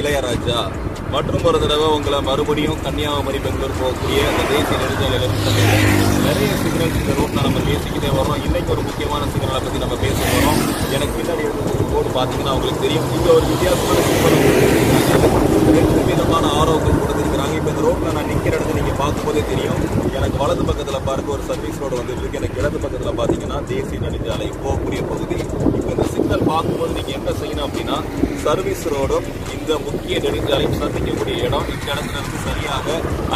இளையராஜா. மற்றும் ஒரு தடவை உங்களை மறுபடியும் கன்னியாகுமரி பெங்களூர் போகக்கூடிய அந்த தேசிய நெடுஞ்சாலையில நிறைய சிக்னல்ஸ் இந்த நம்ம பேசிக்கிட்டே வரோம் இன்னைக்கு ஒரு முக்கியமான சிக்னலை பத்தி நம்ம பேச போறோம். எனக்கு பின்னாடி இருக்கிற போர்டு பார்த்தீங்கன்னா உங்களுக்கு தெரியும். இங்கே ஒரு வித்தியாசமான ரெண்டு விதமான ஆரோக்கியம் கொடுத்துருக்குறாங்க இப்போ இந்த ரோட்டில் நான் நிற்கிற இடத்துல நீங்கள் பார்க்கும்போதே தெரியும். எனக்கு வலது பக்கத்தில் பாருங்க ஒரு சர்வீஸ் ரோடு வந்துட்டு இருக்கு. எனக்கு இடது பக்கத்தில் பார்த்தீங்கன்னா தேசிய நெடுஞ்சாலை போகக்கூடிய பகுதி. இப்போ இந்த பார்க்கும்போது நீங்க என்ன செய்யணும் அப்படின்னா சர்வீஸ் ரோடும் இந்த முக்கிய நெடுஞ்சாலையும் சந்திக்கக்கூடிய இடம் இந்த இடத்துல இருந்து சரியாக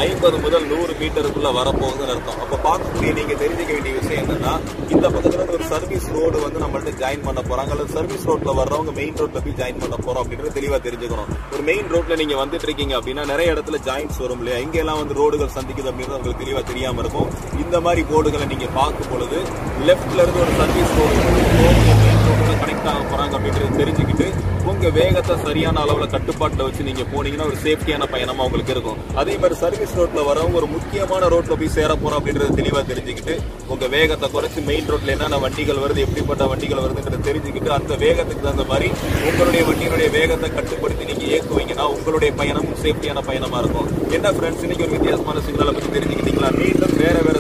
ஐம்பது முதல் நூறு மீட்டருக்குள்ள வரப்போகுதுன்னு அர்த்தம். அப்போ பார்க்கக்கூடிய நீங்க தெரிஞ்சுக்க வேண்டிய விஷயம் என்னன்னா இந்த பக்கத்துல இருந்து ஒரு சர்வீஸ் ரோடு வந்து நம்மள்ட்ட ஜாயின் பண்ண போறாங்க. அல்லது சர்வீஸ் ரோட்ல வர்றவங்க மெயின் ரோட்ல போய் ஜாயின் பண்ண போறோம் அப்படின்றது தெளிவா தெரிஞ்சுக்கணும். ஒரு மெயின் ரோட்ல நீங்க வந்துட்டு இருக்கீங்க அப்படின்னா நிறைய இடத்துல ஜாயின்ஸ் வரும் இல்லையா? இங்க எல்லாம் வந்து ரோடுகள் சந்திக்குது அப்படின்றது உங்களுக்கு தெளிவா தெரியாம இருக்கும். இந்த மாதிரி போர்டுகளை நீங்க பார்க்கும் பொழுது லெஃப்ட்ல இருந்து ஒரு சர்வீஸ் ரோடு மெயின் ரோட்டோட ஆக அப்படின்றது தெரிஞ்சுக்கிட்டு உங்கள் வேகத்தை சரியான அளவில் கட்டுப்பாட்டில் வச்சு நீங்கள் போனீங்கன்னா ஒரு சேஃப்டியான பயணமாக உங்களுக்கு இருக்கும். அதே மாதிரி சர்வீஸ் ரோட்டில் வரவங்க ஒரு முக்கியமான ரோட்டில் போய் சேர போகிறோம் அப்படின்றது தெளிவாக தெரிஞ்சுக்கிட்டு உங்கள் வேகத்தை குறைச்சி மெயின் ரோட்டில் என்னென்ன வண்டிகள் வருது எப்படிப்பட்ட வண்டிகள் வருதுன்றத தெரிஞ்சுக்கிட்டு அந்த வேகத்துக்கு தகுந்த மாதிரி உங்களுடைய வண்டியினுடைய வேகத்தை கட்டுப்படுத்தி நீங்கள் இயக்குவீங்கன்னா உங்களுடைய பயணமும் சேஃப்டியான பயணமாக இருக்கும். என்ன ஃப்ரெண்ட்ஸ் இன்னைக்கு ஒரு வித்தியாசமான சிக்னலை பற்றி தெரிஞ்சுக்கிட்டீங்களா? மீண்டும் வேறு வேறு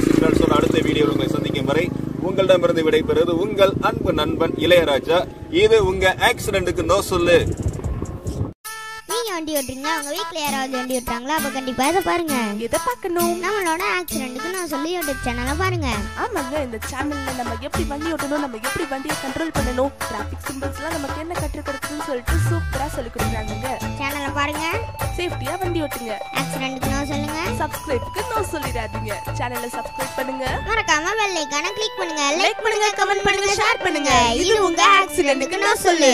உங்களிடமிருந்து விடைபெறுவது உங்கள் அன்பு நண்பன் இளையராஜா. இது உங்க ஆக்சிடென்ட்டுக்கு நோ சொல்லு. நீங்க வண்டி ஓட்டுறீங்களா? உங்க வீட்ல யாராவது வண்டி ஓட்டுறாங்களா? அப்ப கண்டிப்பா இதை பாருங்க. எதை பார்க்கணும்? நம்மளோட ஆக்சிடென்ட்டுக்கு நான் சொல்லி யூடியூப் சேனலை பாருங்க. ஆமாங்க இந்த சேனல்ல நம்ம எப்படி வண்டி ஓட்டணும் நம்ம எப்படி வண்டியை கண்ட்ரோல் பண்ணணும் டிராபிக் சிம்பிள்ஸ்லாம் நமக்கு என்ன கற்றுக்கிறதுன்னு சொல்லிட்டு சூப்பரா சொல்லி கொடுக்குறாங்க சேனலை பாருங்க. சேஃப்டியா வண்டி ஓட்டுங்க. ஆக்சிடென்ட்டுக்கு நான் சொல்லுங்க. சப்ஸ்கிரைப்க்கு நோ சொல்லிடாதீங்க. சேனலை சப்ஸ்கிரைப் பண்ணுங்க. மறக்காம பெல் ஐக்கான கிளிக் பண்ணுங்க. லைக் பண்ணுங்க கமெண்ட் பண்ணுங்க ஷேர் பண்ணுங்க. இது உங்க ஆக்சிடென்ட்க்கு நான் சொல்லு.